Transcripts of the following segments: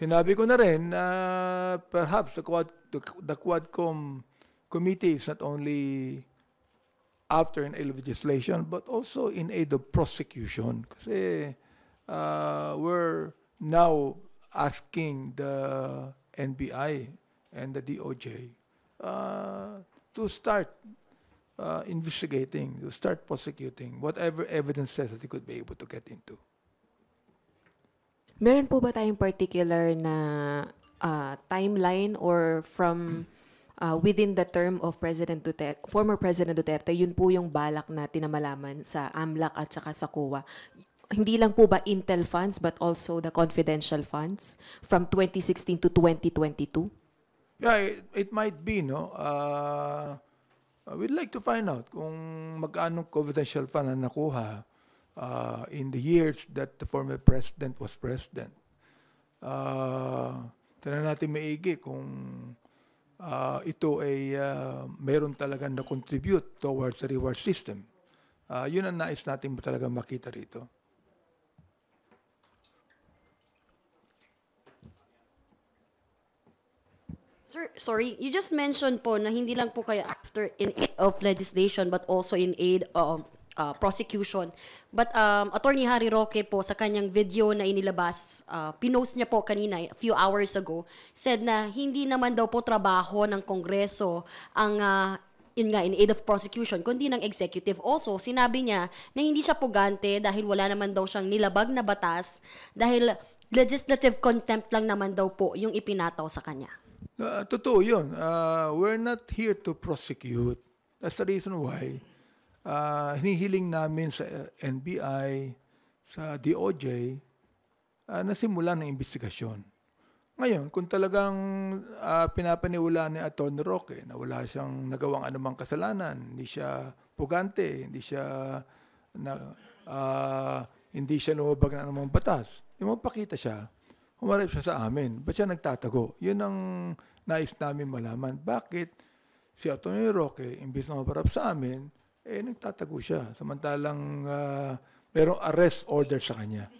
Sinabi ko na rin na perhaps the, Quad, the, Quadcom committee is not only after an aid legislation but also in aid of prosecution. Kasi uh, we're now asking the NBI and the DOJ uh, to start uh, investigating, to start prosecuting whatever evidence says that they could be able to get into. Meron po ba tayong particular na ah, timeline or from ah, within the term of President Duterte, former President Duterte, yun po yung balak na tinamalaman sa AMLAC at saka sa COA. Hindi lang po ba Intel funds but also the confidential funds from 2016 to 2022? Yeah, it, it might be, no? Uh, we'd like to find out kung magkano confidential fund na nakuha uh, in the years that the former president was president. Uh, Tignan natin maigi kung uh, ito ay uh, meron talagang na-contribute towards the reward system. Uh, yun ang nais natin talaga makita rito. Sir, sorry, you just mentioned po na hindi lang po kayo after in aid of legislation but also in aid of uh, prosecution. But um, Attorney Harry Roque po sa kanyang video na inilabas, uh, pinost niya po kanina a few hours ago, said na hindi naman daw po trabaho ng Kongreso ang uh, in nga in aid of prosecution kundi ng executive also sinabi niya na hindi siya pugante dahil wala naman daw siyang nilabag na batas dahil legislative contempt lang naman daw po yung ipinataw sa kanya Uh, totoo yun. Uh, we're not here to prosecute. That's the reason why uh, hinihiling namin sa uh, NBI, sa DOJ, uh, na simulan ng investigasyon. Ngayon, kung talagang uh, pinapaniwala ni Atty. Roque na wala siyang nagawang anumang kasalanan, hindi siya pugante, hindi siya na, uh, hindi siya lumabag ng anumang batas, yung magpakita siya, humarap siya sa amin. Ba't siya nagtatago? Yun ang nais namin malaman. Bakit si Atty. Roque, imbis na humarap sa amin, eh nagtatago siya. Samantalang uh, merong arrest order sa kanya.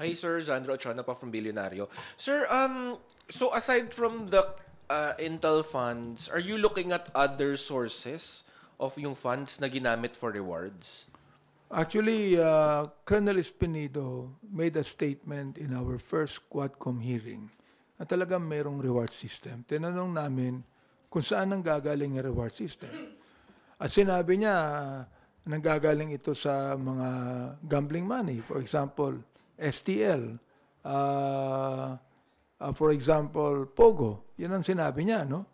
Hi, Sir. Zandro Ochoa pa from Billionario. Sir, um, so aside from the uh, Intel funds, are you looking at other sources of yung funds na ginamit for rewards? Actually, uh, Colonel Espinido made a statement in our first Quadcom hearing na talagang mayroong reward system. Tinanong namin kung saan ang gagaling ang reward system. At sinabi niya, nanggagaling ito sa mga gambling money. For example, STL. Uh, uh, for example, Pogo. Yan ang sinabi niya, no?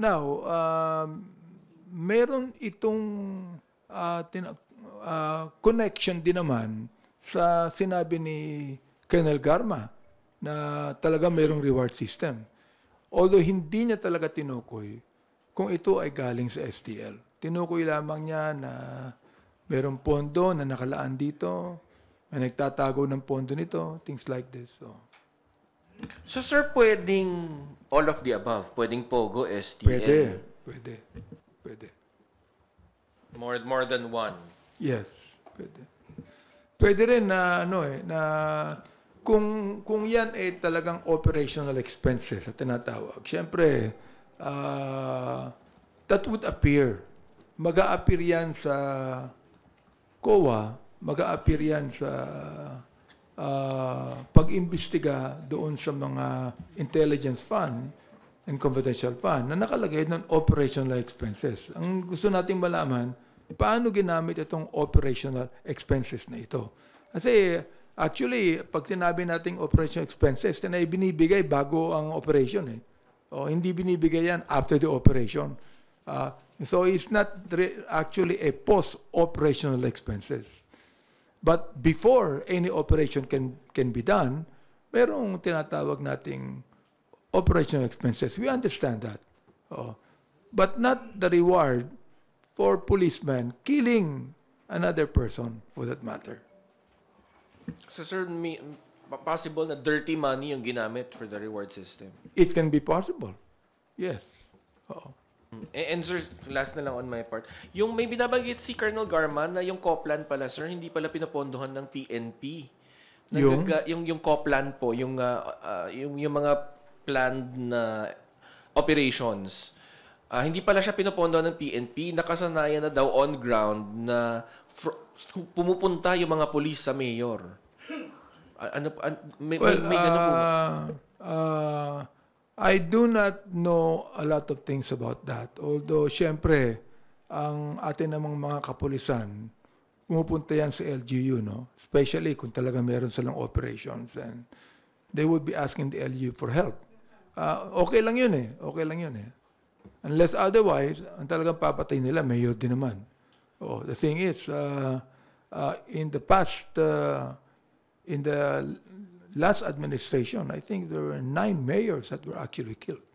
Now, um, meron itong uh, tina- uh, connection din naman sa sinabi ni Colonel Garma na talaga mayroong reward system. Although hindi niya talaga tinukoy kung ito ay galing sa STL. Tinukoy lamang niya na mayroong pondo na nakalaan dito, may nagtatago ng pondo nito, things like this. So, So, sir, pwedeng all of the above? Pwedeng Pogo, STL? pwede, pwede, pwede. More, more than one? Yes, pwede. Pwede rin na ano eh na kung kung yan ay talagang operational expenses at tinatawag. Siyempre, uh, that would appear. Mag-a-appear yan sa COA, mag-a-appear yan sa uh, pag-imbestiga doon sa mga intelligence fund and confidential fund na nakalagay ng operational expenses. Ang gusto nating malaman, paano ginamit itong operational expenses na ito? Kasi actually, pag sinabi nating operational expenses, na binibigay bago ang operation eh. O, hindi binibigay yan after the operation. Uh, so it's not actually a post-operational expenses. But before any operation can can be done, merong tinatawag nating operational expenses. We understand that. Oh. But not the reward for policemen killing another person for that matter. So, sir, may, possible na dirty money yung ginamit for the reward system? It can be possible. Yes. Oo. Eh, And sir, last na lang on my part. Yung may binabanggit si Colonel Garma na yung Copland pala, sir, hindi pala pinapondohan ng PNP. Yung? Nagaga- yung yung Copland po, yung ah, ah, yung yung mga planned na operations. Ah, hindi pala siya pinapondohan ng PNP, nakasanayan na daw on ground na fr- pumupunta yung mga pulis sa mayor. Ano an, may, may, may ganun po ba? uh, uh, I do not know a lot of things about that. Although, syempre, ang atin namang mga kapulisan, pumupunta yan sa LGU, no? Especially kung talaga meron silang operations and they would be asking the LGU for help. Ah, okay lang yun eh. Okay lang yun eh. Unless otherwise, ang talagang papatay nila, mayor din naman. Oh, the thing is, uh, uh, in the past, uh, in the last administration, I think there were nine mayors that were actually killed.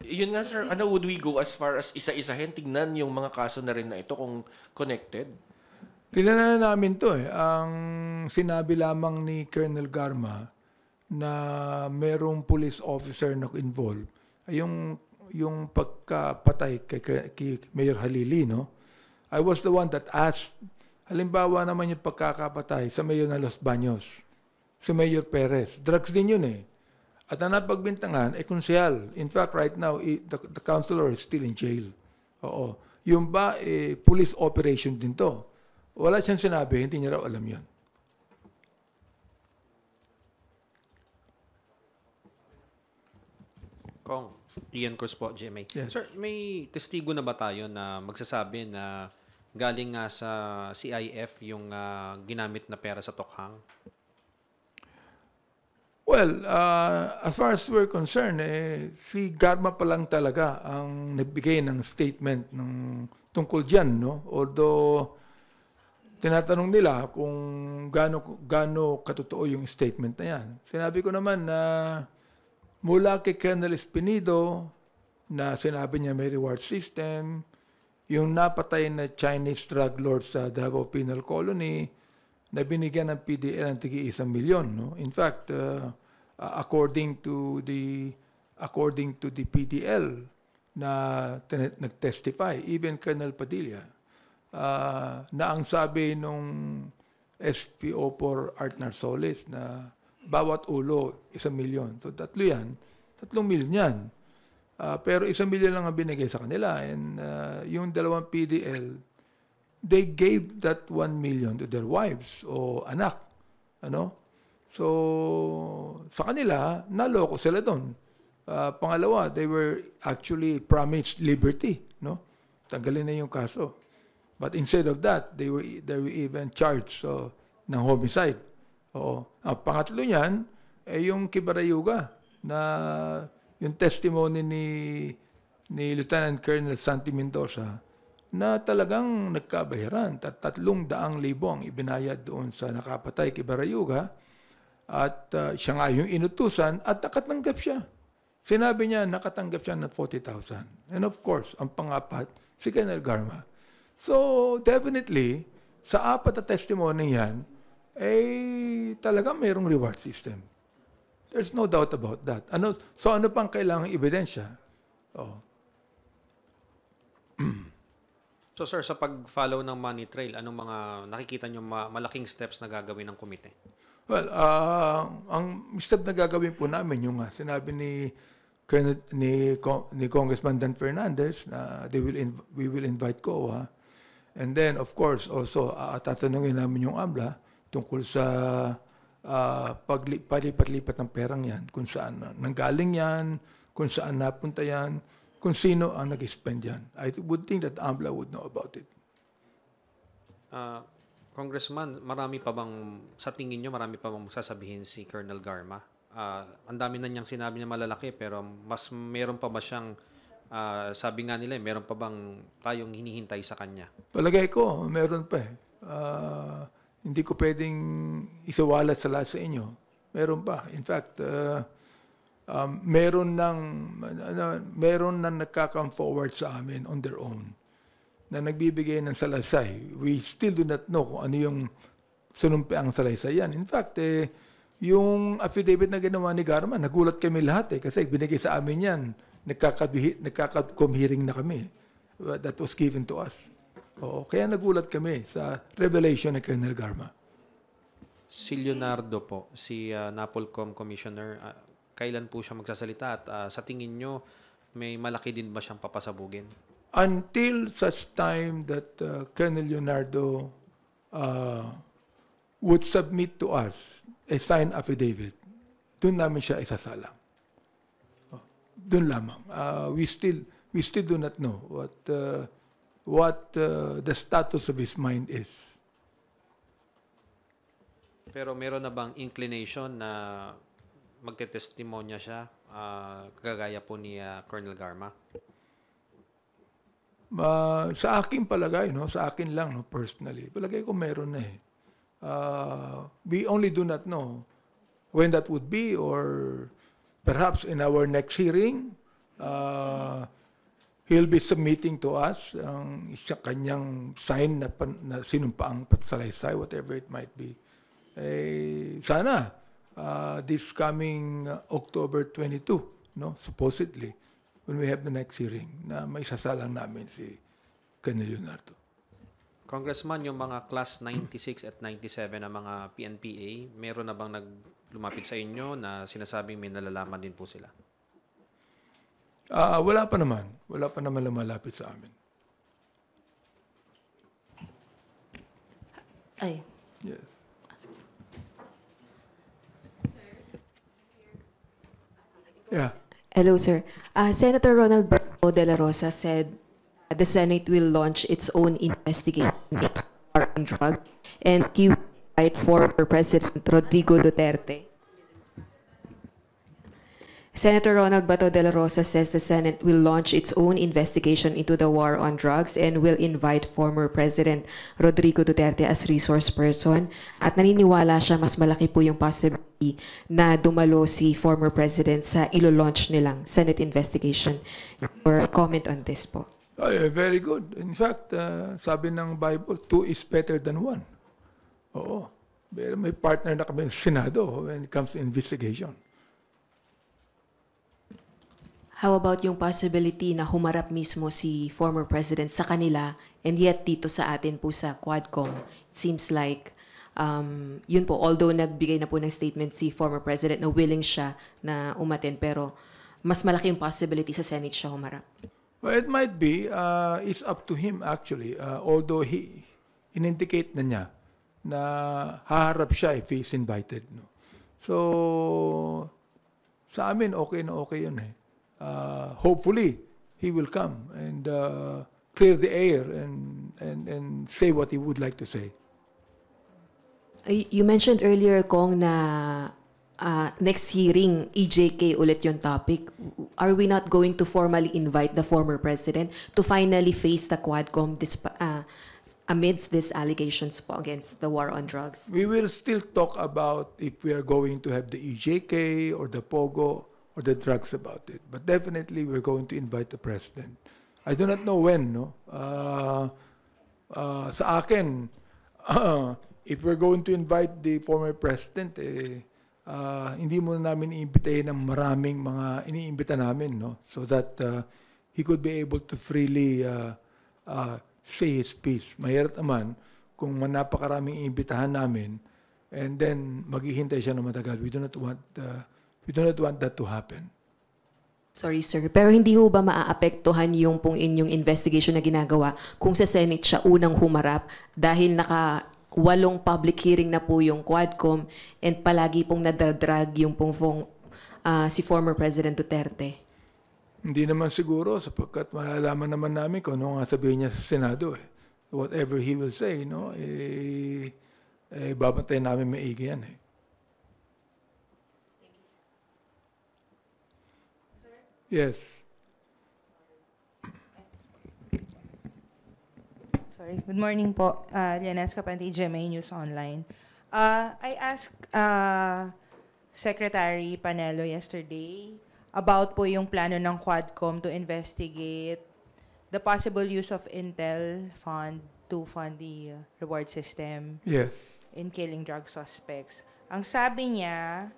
Yun nga sir, ano would we go as far as isa-isahin tignan yung mga kaso na rin na ito kung connected? Tinanong namin to eh. Ang sinabi lamang ni Colonel Garma na merong police officer na involved ay yung yung pagkapatay kay, kay Mayor Halili, no? I was the one that asked, halimbawa naman yung pagkakapatay sa Mayor ng Los Baños, si Mayor Perez. Drugs din yun eh. At ang napagbintangan ay konsyal. In fact, right now, i- the, the councilor is still in jail. Oo. Yung ba, eh, police operation din to. Wala siyang sinabi, hindi niya raw alam yun. Kong, Ian Cruz po, GMA. Yes. Sir, may testigo na ba tayo na magsasabi na galing nga sa CIF yung ah, ginamit na pera sa Tokhang? Well, uh, as far as we're concerned, eh, si Garma pa lang talaga ang nagbigay ng statement ng tungkol dyan, no? Although, tinatanong nila kung gaano, gaano katotoo yung statement na yan. Sinabi ko naman na mula kay Colonel Espinido, na sinabi niya may reward system, yung napatay na Chinese drug lord sa Davao Penal Colony, na binigyan ng PDL ng tigi isang milyon. No? In fact, uh, according to the according to the PDL na nag-testify, even Colonel Padilla, uh, na ang sabi nung SPO for Art Narsoles na bawat ulo isang milyon. So tatlo yan, tatlong milyon yan. Ah, pero isang milyon lang ang binigay sa kanila. And ah, yung dalawang PDL, they gave that 1 million to their wives o anak. Ano? So, sa kanila, naloko sila doon. Ah, pangalawa, they were actually promised liberty. No? Tanggalin na yung kaso. But instead of that, they were, they were even charged so, ng homicide. Oo. Ang pangatlo niyan, eh yung Kibarayuga na yung testimony ni ni Lieutenant Colonel Santi Mendoza na talagang nagkabahiran. Tat tatlong daang libo ang ibinayad doon sa nakapatay kay Barayuga at uh, siya nga yung inutusan at nakatanggap siya. Sinabi niya nakatanggap siya ng 40,000. And of course, ang pangapat, si Colonel Garma. So, definitely, sa apat na testimony yan, eh, talaga mayroong reward system. There's no doubt about that. Ano, so, ano pang kailangang ebidensya? Oh. So sir, sa pag-follow ng money trail, anong mga nakikita nyo ma- malaking steps na gagawin ng komite? Well, ah, ang step na gagawin po namin yung nga sinabi ni ni ni Congressman Dan Fernandez na they will we will invite COA. And then of course also ah, tatanungin namin yung AMLA tungkol sa pagli- palipat-lipat ng perang yan, kung saan na- nanggaling yan, kung saan napunta yan, kung sino ang nag-spend yan. I would think that AMLA would know about it. Ah, Congressman, marami pa bang, sa tingin nyo, marami pa bang sasabihin si Colonel Garma? Ah, ang dami na niyang sinabi na malalaki, pero mas meron pa ba siyang, ah, sabi nga nila, eh, meron pa bang tayong hinihintay sa kanya? Palagay ko, meron pa eh. Ah, hindi ko pwedeng isawalat sa lahat sa inyo. Meron pa. In fact, ah, um, meron ng ano, meron na nagka-come forward sa amin on their own na nagbibigay ng salaysay. We still do not know kung ano yung sunumpi ang salaysay yan. In fact, eh, yung affidavit na ginawa ni Garma, nagulat kami lahat eh, kasi binigay sa amin yan nagkakabihi, nagkaka-com hearing na kami. Uh, That was given to us. Oo, kaya nagulat kami sa revelation ni Colonel Garma. Si Leonardo po, si ah, Napolcom Commissioner, ah, kailan po siya magsasalita at ah, sa tingin nyo, may malaki din ba siyang papasabugin? Until such time that uh, Colonel Leonardo uh, would submit to us a signed affidavit, doon namin siya isasalang. Doon lamang. Uh, we still we still do not know what uh, what uh, the status of his mind is. Pero meron na bang inclination na magte-testimonya siya, ah, kagaya po ni ah, Colonel Garma? Uh, sa akin palagay, no, sa akin lang, no, personally, palagay ko meron na eh. Uh, we only do not know when that would be or perhaps in our next hearing, uh, he'll be submitting to us ang isa kanyang sign na, pan, na sinumpaang patsalaysay, whatever it might be. Eh, sana, uh, this coming uh, October 22, no, supposedly, when we have the next hearing, na may sasalang namin si Colonel Leonardo. Congressman, yung mga class 96 at 97 na mga PNPA, meron na bang naglumapit sa inyo na sinasabing may nalalaman din po sila? Ah, wala pa naman. Wala pa naman lumalapit sa amin. Ay, Yes. Yeah. Hello, sir. Uh, Senator Ronald Berto de la Rosa said the Senate will launch its own investigation on drugs and he will invite former President Rodrigo Duterte. Senator Ronald Bato de la Rosa says the Senate will launch its own investigation into the war on drugs and will invite former President Rodrigo Duterte as resource person. At naniniwala siya mas malaki po yung possibility na dumalo si former President sa ilo-launch nilang Senate investigation. Your comment on this po. Ay, very good. In fact, uh, sabi ng Bible, two is better than one. Oo. Pero may partner na kami sa Senado when it comes to investigation. How about yung possibility na humarap mismo si former president sa kanila and yet dito sa atin po sa Quadcom, it seems like um, yun po, although nagbigay na po ng statement si former president na willing siya na umatin pero mas malaki yung possibility sa Senate siya humarap. Well, it might be. Uh, it's up to him actually. Uh, although he in-indicate na niya na haharap siya if he's invited. No? So, sa amin, okay na okay yun eh. Uh, hopefully, he will come and uh, clear the air and, and, and say what he would like to say. You mentioned earlier, Kong, na ah, next hearing, EJK ulit yung topic. Are we not going to formally invite the former president to finally face the Quadcom disp- ah, amidst these allegations against the war on drugs? We will still talk about if we are going to have the EJK or the POGO or the drugs about it. But definitely we're going to invite the president. I do not know when, no? Uh, uh, sa akin, if we're going to invite the former president, eh, uh, hindi muna namin iimbitahin ng maraming mga iniimbita namin, no? So that uh, he could be able to freely uh, uh, say his piece. Mahirap naman kung napakaraming iimbitahan namin and then maghihintay siya ng matagal. We do not want uh, we do not want that to happen. Sorry, sir. Pero hindi ho ba maaapektuhan yung pong inyong investigation na ginagawa kung sa Senate siya unang humarap dahil naka walong public hearing na po yung Quadcom and palagi pong nadadrag yung pong, pong ah, si former President Duterte? Hindi naman siguro sapagkat malalaman naman namin kung ano nga sabihin niya sa Senado eh. Whatever he will say, no, eh, eh babantayan namin maigi yan eh. Yes. Sorry. Good morning po. Uh, Lianes Capante, GMA News Online. Uh, I asked uh, Secretary Panelo yesterday about po yung plano ng Quadcom to investigate the possible use of Intel fund to fund the uh, reward system Yes. in killing drug suspects. Ang sabi niya,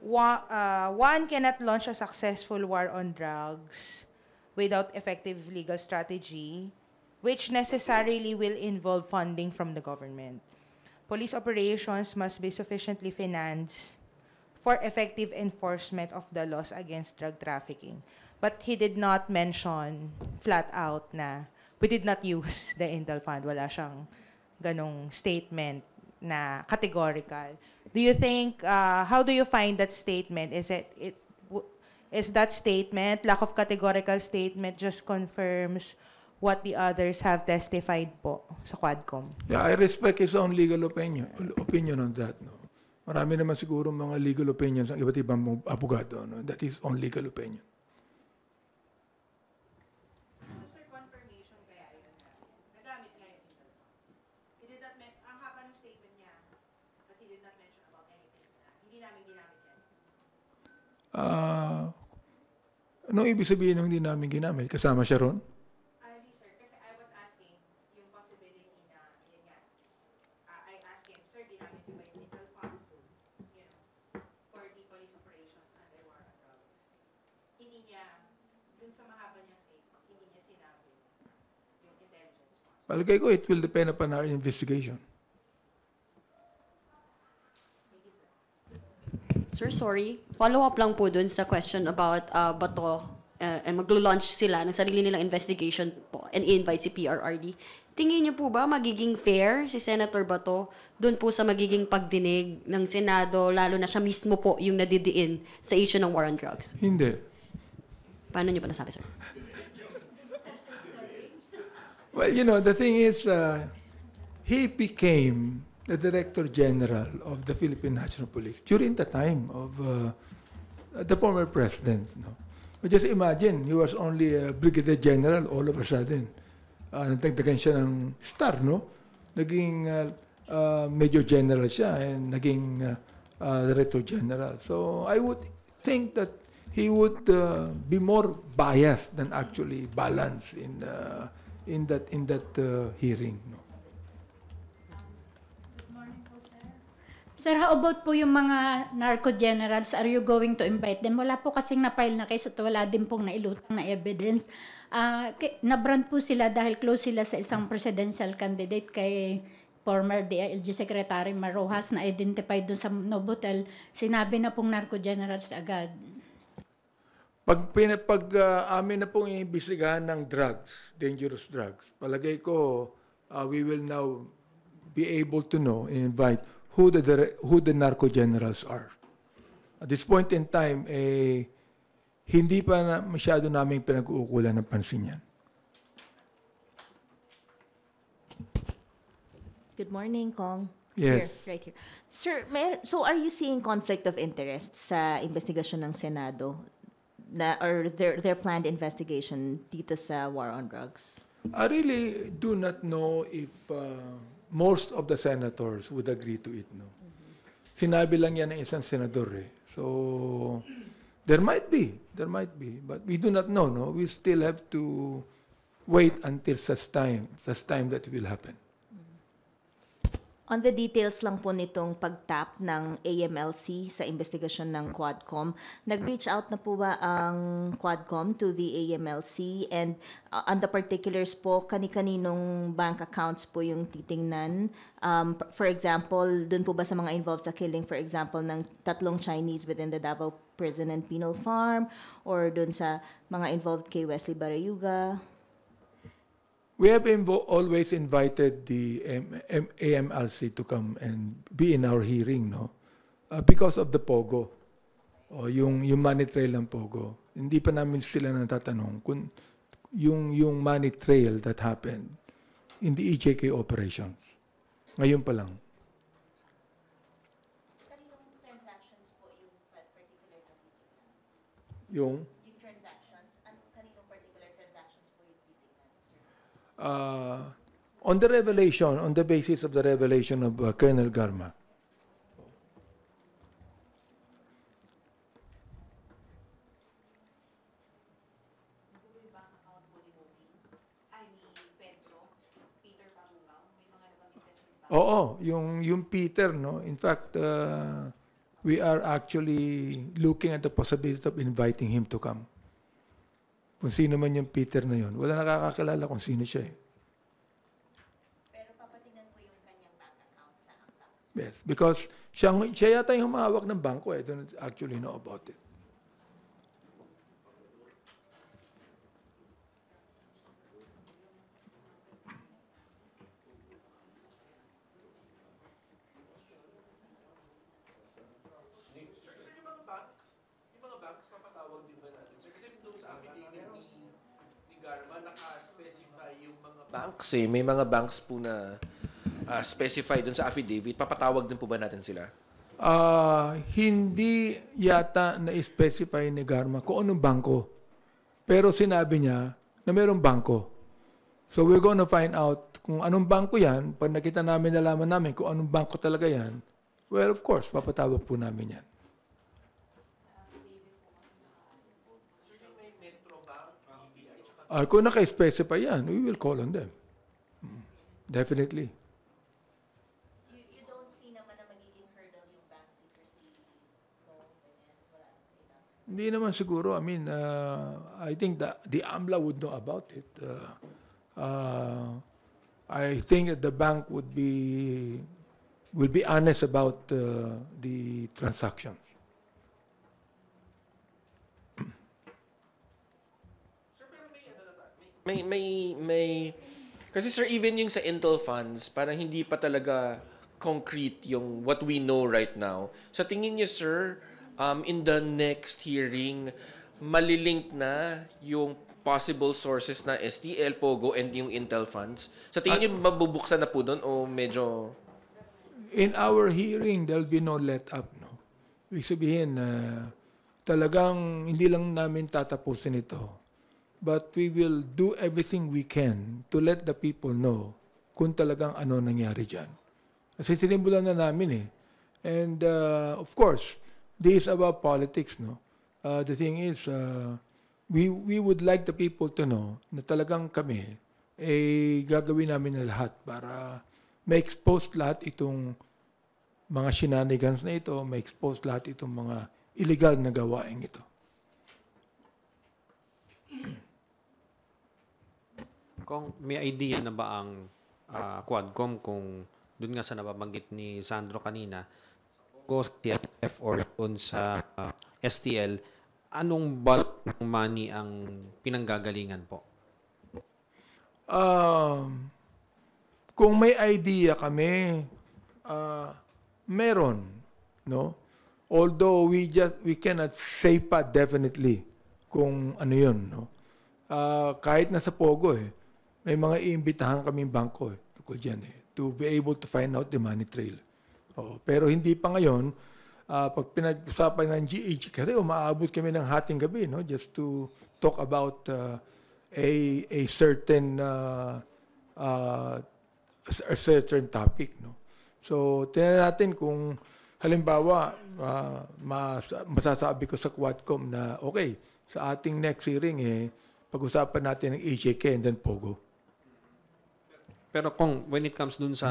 one, uh, one cannot launch a successful war on drugs without effective legal strategy, which necessarily will involve funding from the government. Police operations must be sufficiently financed for effective enforcement of the laws against drug trafficking. But he did not mention flat out na we did not use the Intel Fund. Wala siyang ganong statement na categorical. Do you think, uh, how do you find that statement? Is it, it is that statement, lack of categorical statement, just confirms what the others have testified po sa Quadcom? Yeah, I respect his own legal opinion opinion on that. No? Marami naman siguro mga legal opinions ng iba't ibang abogado. No? That is own legal opinion. Sir, confirmation kaya yun na nagamit nga yung Intel Fund. He did not men- ang haba ng statement niya, but he did not mention about anything na hindi namin ginamit yan. Ah, ano ibig sabihin ng hindi namin ginamit? Kasama siya ron? Ah, hindi sir, kasi I was asking yung possibility na, yun nga, Ah, I asked him, sir, ginamit niyo ba yung Intel Fund, you know, for the police operations under war on drugs? Hindi niya, dun sa mahaba niyang statement, hindi niya sinabi yung intelligence fund. Palagay ko, it will depend upon our investigation. Sir, sorry. Follow-up lang po dun sa question about uh, Bato uh, and maglo-launch sila ng sarili nilang investigation po and invite si PRRD. Tingin niyo po ba magiging fair si Senator Bato dun po sa magiging pagdinig ng Senado, lalo na siya mismo po yung nadidiin sa issue ng war on drugs? Hindi. Paano niyo pa nasabi, sir? Well, you know, the thing is, uh, he became the Director General of the Philippine National Police during the time of uh, the former president. But just imagine, he was only a Brigadier General all of a sudden. Uh, nagdagdagan siya ng star, no? Naging uh, uh, Major General siya and naging uh, uh, Director General. So I would think that he would uh, be more biased than actually balanced in uh, in that in that uh, hearing. No? Sir, how about po yung mga narco generals? Are you going to invite them? Wala po kasing na-file na case at wala din pong nailutang na evidence. Ki- nabrand po sila dahil close sila sa isang presidential candidate kay former DILG Secretary Marojas na identified dun sa Novotel. Sinabi na pong narco generals agad. Pag, pag uh, amin na pong iimbestigahan ng drugs, dangerous drugs, palagay ko uh, we will now be able to know and invite who the who the narco generals are. At this point in time, eh, hindi pa na masyado naming pinag-uukulan ng pansin yan. Good morning, Kong. Yes. Here, right here. Sir, mer- so are you seeing conflict of interest sa investigasyon ng Senado na or their their planned investigation dito sa war on drugs? I really do not know if uh, most of the senators would agree to it. No? Sinabi lang yan ng isang senador eh. So, there might be. There might be. But we do not know. No? We still have to wait until such time, such time that will happen. On the details lang po nitong pagtap ng AMLC sa investigasyon ng Quadcom, nag-reach out na po ba ang Quadcom to the AMLC and uh, on the particulars po, kani-kaninong bank accounts po yung titingnan? Um, for example, dun po ba sa mga involved sa killing, for example, ng tatlong Chinese within the Davao Prison and Penal Farm or dun sa mga involved kay Wesley Barayuga? We have invo- always invited the M- M- AMLC to come and be in our hearing, no? Uh, because of the POGO. O yung, yung money trail ng POGO. Hindi pa namin sila natatanong kung yung, yung money trail that happened in the EJK operations. Ngayon pa lang. Yung? Uh, on the revelation, on the basis of the revelation of uh, Colonel Garma. Oo, yung yung Peter no. In fact, uh, we are actually looking at the possibility of inviting him to come. Kung sino man yung Peter na yun. Wala nakakakilala kung sino siya eh. Yes, because siya, siya yata yung humahawak ng bangko eh. I don't actually know about it. Sir, sir, yung mga banks, yung mga banks, papatawag din ba natin? Sir, kasi doon sa affidavit ni, ni Garma, naka-specify yung mga banks eh. May mga banks po na ah, specify doon sa affidavit. Papatawag din po ba natin sila? Ah, hindi yata na-specify ni Garma kung anong bangko. Pero sinabi niya na mayroong bangko. So we're gonna find out kung anong bangko yan. Pag nakita namin, nalaman namin kung anong bangko talaga yan, well, of course, papatawag po namin yan. Ah, kung naka-specify yan, we will call on them. Mm, Definitely. You, you don't see naman na magiging hurdle yung bank secrecy. Hindi naman siguro. I mean, uh, I think the, the AMLA would know about it. Uh, uh, I think that the bank would be will be honest about uh, the transactions. May, may, may, kasi sir, even yung sa Intel funds, parang hindi pa talaga concrete yung what we know right now. Sa tingin niyo, sir, um, in the next hearing, malilink na yung possible sources na STL, POGO, and yung Intel funds? Sa tingin niyo, mabubuksan na po doon o medyo... In our hearing, there'll be no let up. No? Ibig sabihin, uh, talagang hindi lang namin tatapusin ito. But we will do everything we can to let the people know kung talagang ano nangyari dyan. Kasi sinimulan na namin eh. And uh, of course, this is about politics, no? Uh, the thing is, uh, we, we would like the people to know na talagang kami, eh, gagawin namin na lahat para ma-expose lahat itong mga shenanigans na ito, ma-expose lahat itong mga illegal na gawain ito. Kung may idea na ba ang ah, Quadcom kung doon nga sa nababanggit ni Sandro kanina, sa TFF or doon sa ah, STL, anong bulk ng money ang pinanggagalingan po? Um, kung may idea kami, ah, meron, no? Although we just we cannot say pa definitely kung ano 'yun, no? Ah, kahit nasa Pogo eh, may mga iimbitahan kaming bangko eh, tungkol diyan eh, to be able to find out the money trail. Oh, pero hindi pa ngayon ah, pag pinag-usapan ng GH kasi umaabot kami ng hating gabi, no? Just to talk about ah, a a certain uh, uh, a certain topic no so tingnan natin kung halimbawa uh, mas, masasabi ko sa Quadcom na okay sa ating next hearing eh pag-usapan natin ng EJK and then Pogo Pero kung when it comes dun sa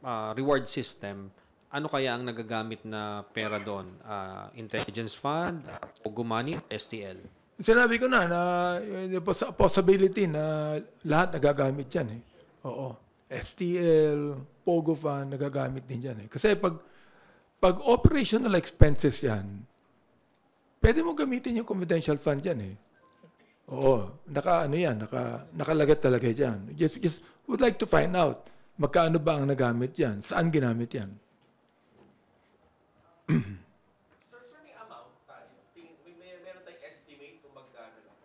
ah, reward system, ano kaya ang nagagamit na pera doon? Ah, intelligence fund, Pogo money, STL? Sinabi ko na na poss- possibility na lahat nagagamit dyan eh. Oo. STL, Pogo Fund, nagagamit din dyan eh. Kasi pag, pag operational expenses yan, pwede mo gamitin yung confidential fund yan eh. Oo. Naka, ano yan, naka, nakalagat talaga dyan. Just, just would like to find out magkano ba ang nagamit yan? Saan ginamit yan? Sir, sir, may amount tayo. Tingin, may, may, meron tayong estimate kung magkano lang.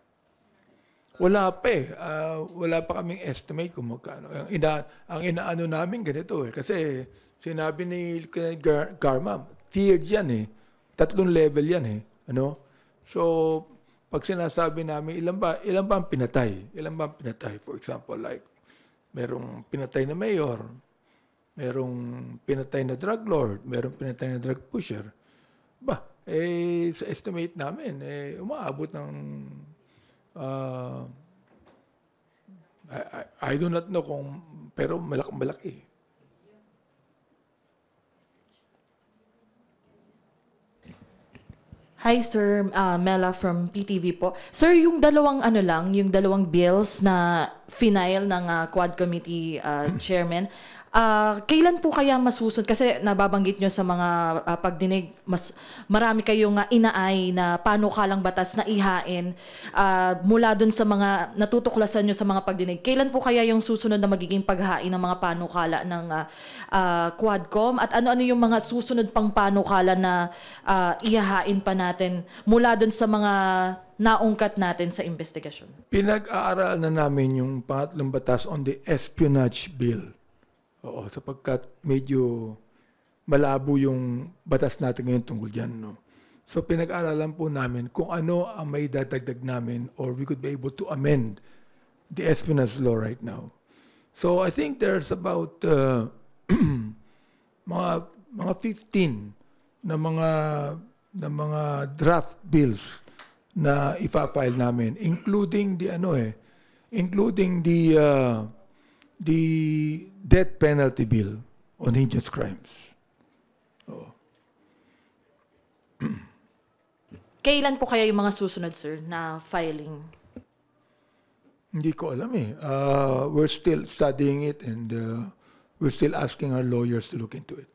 Wala pa eh. Ah, wala pa kaming estimate kung magkano. Ang, ina, ang inaano namin ganito eh. Kasi sinabi ni Gar- Garma, tiered yan eh. Tatlong level yan eh. Ano? So, pag sinasabi namin, ilan ba, ilan ba ang pinatay? Ilan ba ang pinatay? For example, like, merong pinatay na mayor, merong pinatay na drug lord, merong pinatay na drug pusher. Ba, eh, sa estimate namin, eh, umaabot ng Ah, I, I, I do not know kung, pero malaki, malaki. Hi Sir, uh, Mela from PTV po. Sir, yung dalawang ano lang, yung dalawang bills na final ng uh, Quad Committee uh, Chairman, ah, kailan po kaya masusunod? Kasi nababanggit nyo sa mga uh, pagdinig, mas marami kayong uh, inaay na panukalang batas na ihain uh, mula dun sa mga natutuklasan nyo sa mga pagdinig. Kailan po kaya yung susunod na magiging paghain ng mga panukala ng uh, uh, Quadcom? At ano-ano yung mga susunod pang panukala na uh, ihahain pa natin mula dun sa mga naungkat natin sa investigasyon? Pinag-aaral na namin yung pangatlong batas on the espionage bill. Oo, sapagkat medyo malabo yung batas natin ngayon tungkol dyan. No? So pinag-aralan po namin kung ano ang may dadagdag namin or we could be able to amend the espionage law right now. So I think there's about uh, mga mga 15 na mga na mga draft bills na ipa-file namin including the ano eh including the uh, the death penalty bill on heinous crimes. Oo. Kailan po kaya yung mga susunod, sir, na filing? Hindi ko alam eh. Uh, we're still studying it and uh, we're still asking our lawyers to look into it.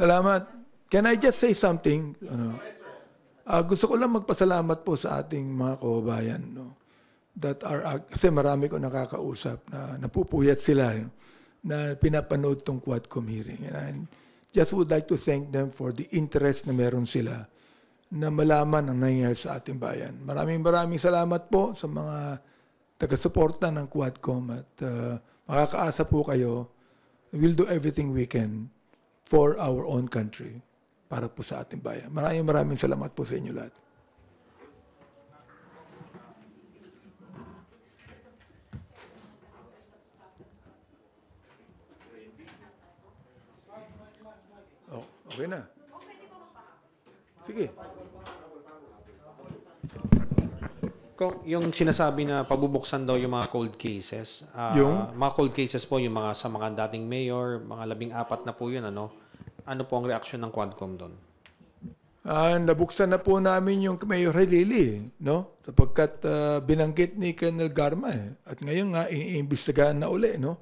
Salamat. Can I just say something? Ano? Ah, gusto ko lang magpasalamat po sa ating mga kababayan. No? That are, ah, kasi marami ko nakakausap na napupuyat sila no? na pinapanood tong Quadcom hearing. And I just would like to thank them for the interest na meron sila na malaman ang nangyayari sa ating bayan. Maraming maraming salamat po sa mga taga-suporta ng Quadcom at uh, makakaasa po kayo. We'll do everything we can for our own country para po sa ating bayan. Maraming maraming salamat po sa inyo lahat. Oh, okay na. Sige. Kung yung sinasabi na pabubuksan daw yung mga cold cases, ah, Yung? mga cold cases po yung mga sa mga dating mayor, mga labing apat na po yun, ano? Ano po ang reaksyon ng Quadcom doon? Ah, nabuksan na po namin yung Mayor Halili, no? Sapagkat ah, binanggit ni Colonel Garma eh. At ngayon nga iniimbestigahan na uli, no?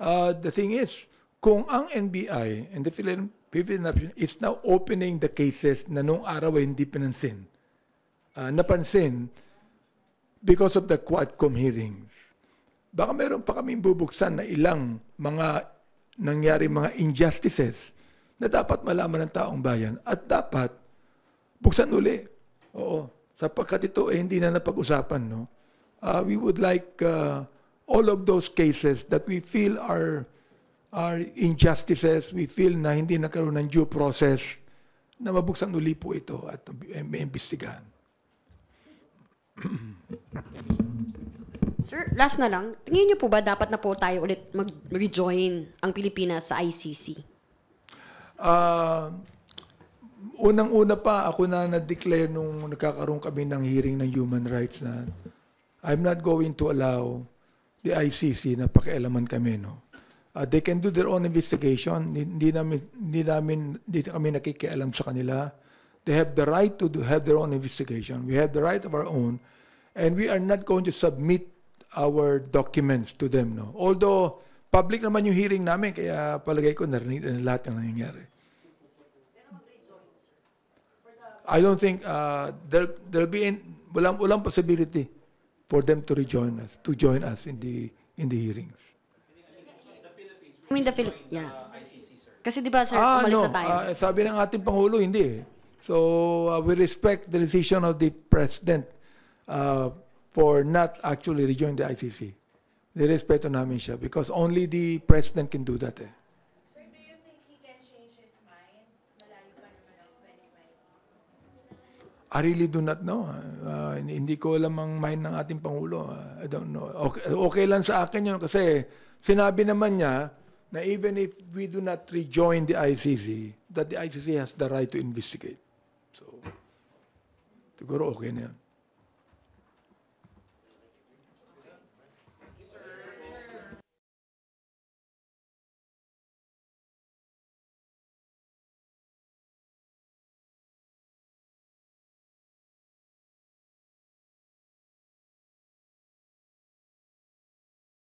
Ah, the thing is, kung ang NBI and the Philippine Nation is now opening the cases na nung araw ay hindi pinansin, ah, napansin because of the Quadcom hearings. Baka meron pa kaming bubuksan na ilang mga nangyari mga injustices na dapat malaman ng taong bayan at dapat buksan uli. Oo. Sapagkat ito eh, hindi na napag-usapan. No? Uh, we would like uh, all of those cases that we feel are, are injustices, we feel na hindi nagkaroon ng due process, na mabuksan uli po ito at may imbestigahan. Sir, last na lang, tingin niyo po ba dapat na po tayo ulit mag-rejoin ang Pilipinas sa ICC? Ah, unang-una pa ako na na-declare nung nagkakaroon kami ng hearing ng human rights na I'm not going to allow the ICC na pakialaman kami no. Ah, they can do their own investigation. Hindi namin hindi namin hindi kami nakikialam sa kanila. They have the right to do, have their own investigation. We have the right of our own and we are not going to submit our documents to them no. Although public naman yung hearing namin kaya palagay ko narinig na lahat ng nangyayari. I don't think uh, there there'll be in, walang walang possibility for them to rejoin us to join us in the in the hearings. I mean, the Philip, yeah. Kasi di ba, sir, ah, umalis no. na tayo. Ah, sabi ng ating pangulo hindi. eh. So uh, we respect the decision of the president uh, for not actually rejoin the ICC. Nirespeto namin siya because only the president can do that. Eh. Sir, do you think he can change his mind? Malayo pa naman ang 25. I really do not know. Uh, hindi ko alam ang mind ng ating Pangulo. Uh, I don't know. Okay, okay lang sa akin yun kasi sinabi naman niya na even if we do not rejoin the ICC, that the ICC has the right to investigate. So, siguro okay na yan.